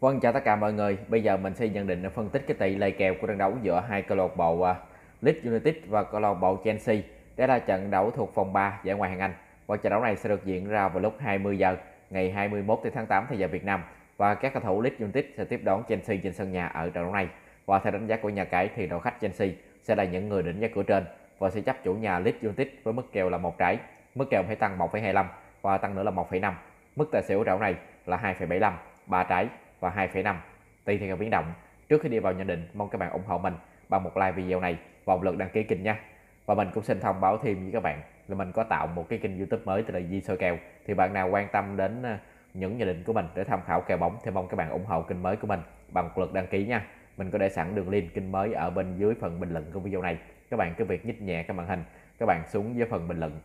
Vâng chào tất cả mọi người. Bây giờ mình sẽ nhận định phân tích cái tỷ lệ kèo của trận đấu giữa hai câu lạc bộ uh, Leeds United và câu lạc bộ Chelsea. Đây là trận đấu thuộc vòng 3 giải Ngoại hạng Anh. Và trận đấu này sẽ được diễn ra vào lúc 20 giờ ngày 21 tháng 8 theo giờ Việt Nam. Và các cầu thủ Leeds United sẽ tiếp đón Chelsea trên sân nhà ở trận đấu này. Và theo đánh giá của nhà cái thì đội khách Chelsea sẽ là những người đỉnh giá cửa trên và sẽ chấp chủ nhà Leeds United với mức kèo là một trái. Mức kèo phải tăng 1,25 và tăng nữa là 1,5. Mức tài xỉu trận này là 2,75, 3 trái và 2,5 tùy theo biến động. Trước khi đi vào nhận định, mong các bạn ủng hộ mình bằng một like video này và một lượt đăng ký kênh nha. Và mình cũng xin thông báo thêm với các bạn là mình có tạo một cái kênh YouTube mới tên là Di Soi Kèo. Thì bạn nào quan tâm đến ờ, những nhận định của mình để tham khảo kèo bóng thì mong các bạn ủng hộ kênh mới của mình bằng một lượt đăng ký nha. Mình có để sẵn đường link kênh mới ở bên dưới phần bình luận của video này. Các bạn cứ việc nhích nhẹ cái màn hình, các bạn xuống dưới phần bình luận.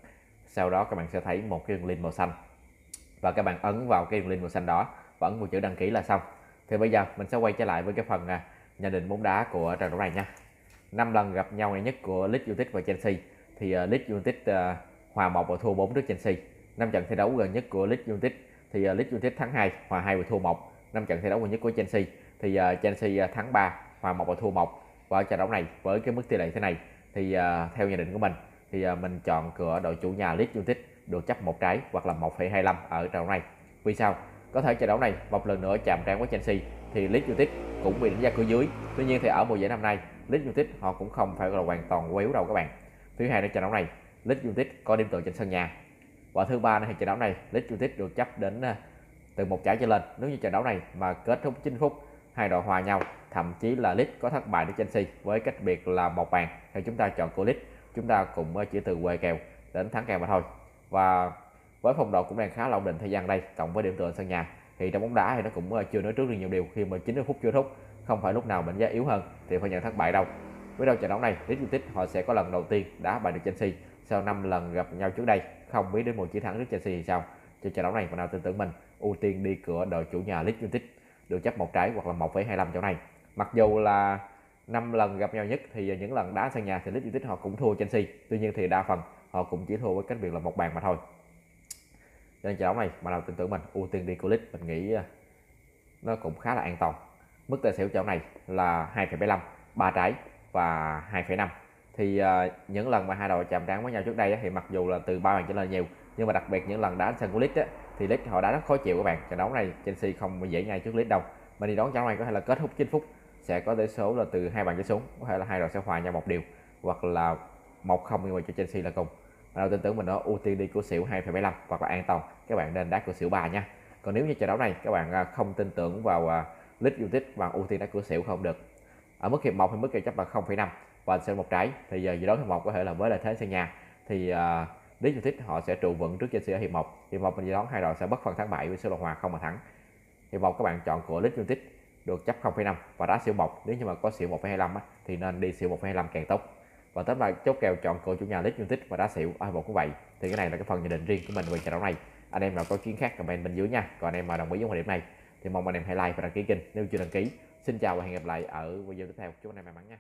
Sau đó các bạn sẽ thấy một cái đường link màu xanh. Và các bạn ấn vào cái đường link màu xanh đó vẫn một chữ đăng ký là xong. Thì bây giờ mình sẽ quay trở lại với cái phần à, nhận định bóng đá của trận đấu này nha. Năm lần gặp nhau nhanh nhất của Leeds United và Chelsea. Thì uh, Leeds United uh, hòa một và thua 4 trước Chelsea. Năm trận thi đấu gần nhất của Leeds United thì uh, Leeds United thắng 2 hòa 2 và thua 1 năm trận thi đấu gần nhất của Chelsea thì uh, Chelsea uh, thắng 3 hòa 1 và thua 1 và ở trận đấu này với cái mức tỷ lệ thế này thì uh, theo nhận định của mình thì uh, mình chọn cửa đội chủ nhà Leeds United được chấp một trái hoặc là 1,25 ở trận đấu này. Vì sao? Có thể trận đấu này một lần nữa chạm trán với Chelsea thì Leeds United cũng bị đánh giá cửa dưới. Tuy nhiên thì ở mùa giải năm nay, Leeds United họ cũng không phải là hoàn toàn yếu đâu các bạn. Thứ hai là trận đấu này, Leeds United có điểm tựa trên sân nhà. Và thứ ba thì trận đấu này, Leeds United được chấp đến à, từ một trái trở lên. Nếu như trận đấu này mà kết thúc 9 phút, hai đội hòa nhau, thậm chí là Leeds có thất bại với Chelsea với cách biệt là một bàn thì chúng ta chọn của Leeds, chúng ta cũng à, chỉ từ quê kèo đến thắng kèo mà thôi. Và với phong độ cũng đang khá là ổn định thời gian đây cộng với điểm tựa sân nhà thì trong bóng đá thì nó cũng ờ, chưa nói trước được nhiều điều khi mà 90 phút chưa thúc. Không phải lúc nào bệnh giá yếu hơn thì phải nhận thất bại đâu. Với đầu trận đấu này Leeds United họ sẽ có lần đầu tiên đá bại được Chelsea sau 5 lần gặp nhau trước đây. Không biết đến một chiến thắng trước Chelsea thì sao? Cho trận đấu này mà nào tin tưởng mình? Ưu tiên đi cửa đội chủ nhà Leeds United được chấp một trái hoặc là 1,25 chỗ này. Mặc dù là năm lần gặp nhau nhất thì những lần đá sân nhà thì Leeds United họ cũng thua Chelsea. Tuy nhiên thì đa phần họ cũng chỉ thua với cách biệt là một bàn mà thôi cho nên trận đấu này mà nào tin tưởng mình ưu tiên đi Kulit mình nghĩ à, nó cũng khá là an toàn. Mức tài xỉu trận này là 2,75 ba trái và 2,5 thì uh, những lần mà hai đội chạm trán với nhau trước đây thì mặc dù là từ ba bàn trở lên nhiều nhưng mà đặc biệt những lần đá sân của Leeds thì Leeds họ đã rất khó chịu các bạn. Trận đấu này Chelsea không dễ ngay trước Leeds đâu. Mình đi đón trận này có thể là kết thúc 9 phút sẽ có tỷ số là từ hai bàn trở xuống có thể là hai đội sẽ hòa nhau một điều hoặc là một không nhưng mà cho Chelsea là cùng nào tin tưởng mình đó ưu tiên đi cửa xỉu 2,75 hoặc là an toàn các bạn nên đá cửa xỉu 3 nha. Còn nếu như trận đấu này các bạn à, không tin tưởng vào à, uh, lít United và ưu tiên đá cửa xỉu không được. Ở mức hiệp 1 thì mức kèo chấp là 0,5 và sẽ một trái. Thì giờ dự đoán hiệp 1 có thể là với lợi thế sân nhà. Thì uh, Leeds United họ sẽ trụ vững trước Chelsea ở hiệp 1 hiệp 1 mình dự đoán hai đội sẽ bất phân thắng bại với số là hòa không mà thắng. Hiệp 1 các bạn chọn của Leeds United được chấp 0,5 và đá xỉu 1 nếu như mà có xỉu 1,25 thì nên đi xỉu 1,25 càng tốt và tóm lại, chốt kèo chọn cổ chủ nhà Leeds United và đá xỉu, ai một cũng vậy. Thì cái này là cái phần nhận định riêng của mình về trận đấu này. Anh em nào có kiến khác comment bên dưới nha. Còn anh em mà đồng ý với quan điểm này, thì mong anh em hãy like và đăng ký kênh nếu chưa đăng ký. Xin chào và hẹn gặp lại ở video tiếp theo. Chúc anh em may mắn nha.